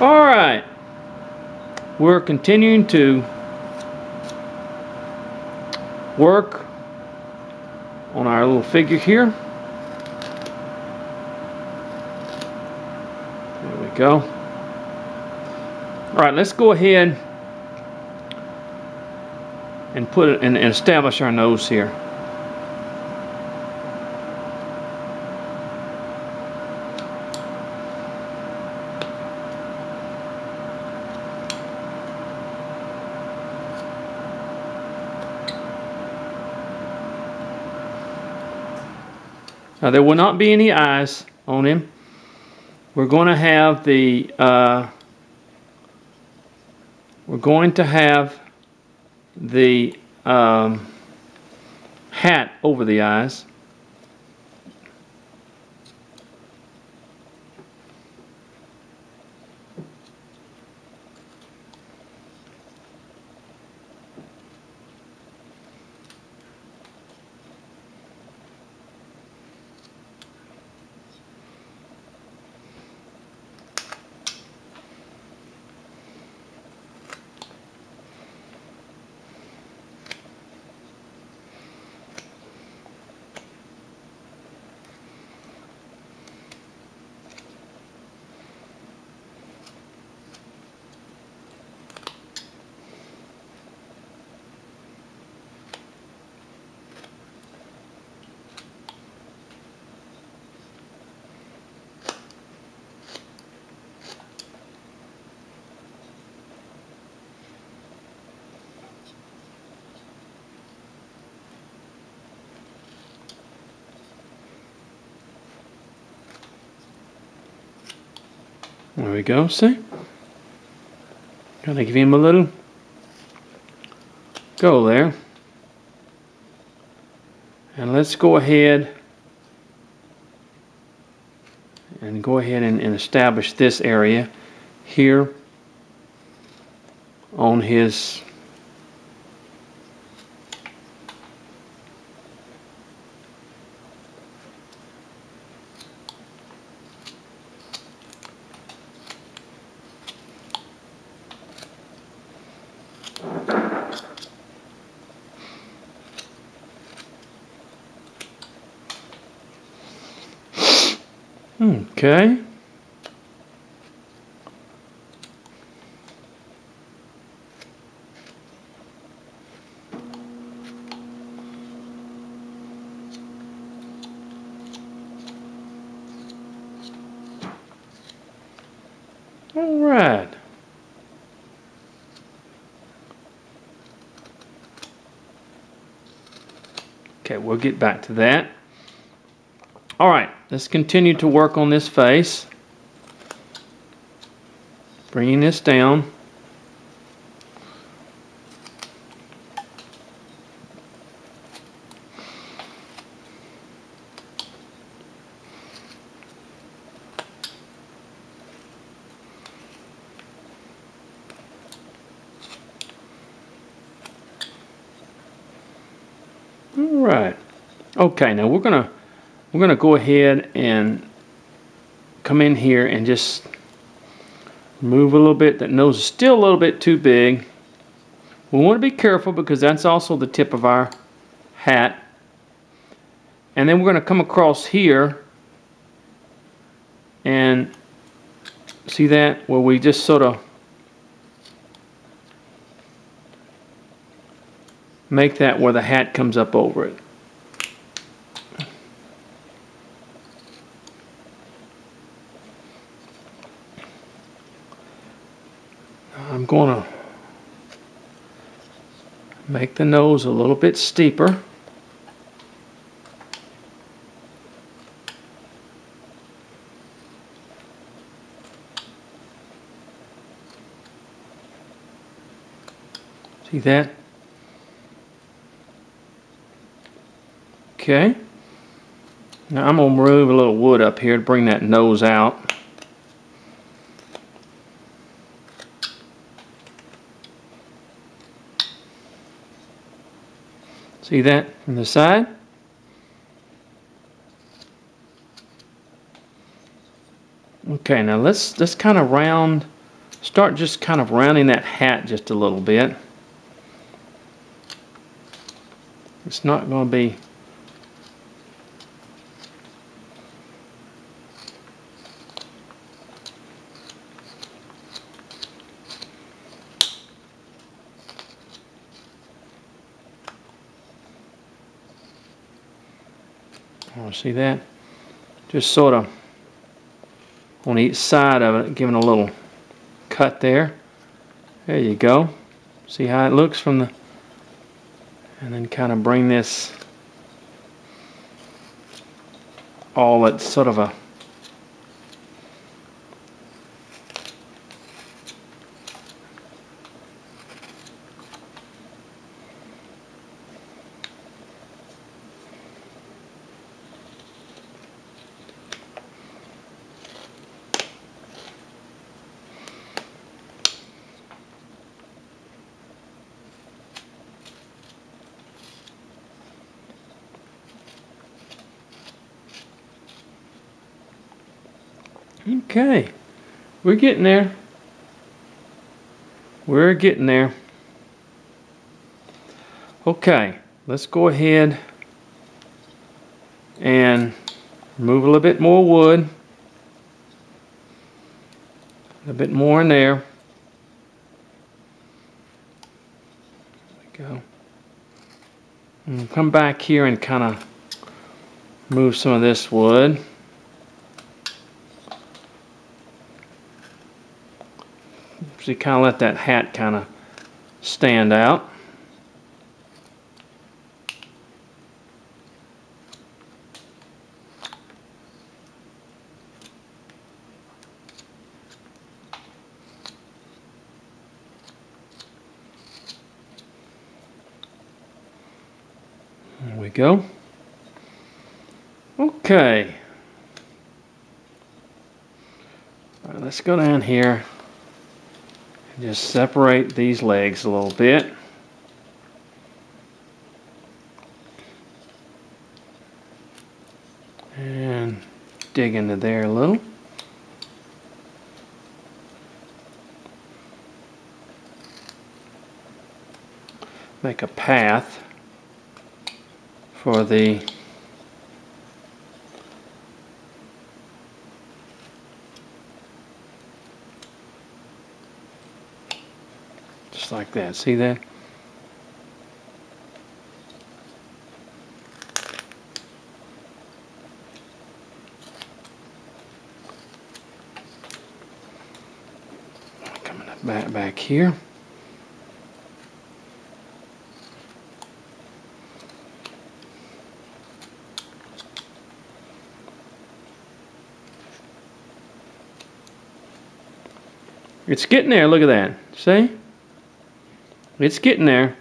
All right. We're continuing to work on our little figure here. There we go. All right, let's go ahead and put it and, establish our nose here. Now there will not be any eyes on him. We're going to have the uh, we're going to have the um, hat over the eyes. There we go, see? To give him a little go there. And let's go ahead and go ahead and, and establish this area here on his Okay. All right. Okay, we'll get back to that. All right, let's continue to work on this face. Bringing this down. All right. Okay, now we're going to we're going to go ahead and come in here and just move a little bit. That nose is still a little bit too big. We want to be careful because that's also the tip of our hat. And then we're going to come across here and see that where we just sort of make that where the hat comes up over it. I'm going to make the nose a little bit steeper. See that? Okay. Now I'm going to remove a little wood up here to bring that nose out. See that from the side? Okay, now let's let's kind of round start just kind of rounding that hat just a little bit. It's not going to be Oh, see that? Just sort of on each side of it, giving a little cut there. There you go. See how it looks from the, and then kind of bring this all at sort of a Okay, we're getting there. We're getting there. Okay, let's go ahead and remove a little bit more wood. A bit more in there. There we go. And come back here and kind of move some of this wood. So you kind of let that hat kind of stand out. There we go. Okay. Right, let's go down here. Just separate these legs a little bit. And dig into there a little. Make a path for the like that. See that? Coming back back here. It's getting there, look at that. See? It's getting there.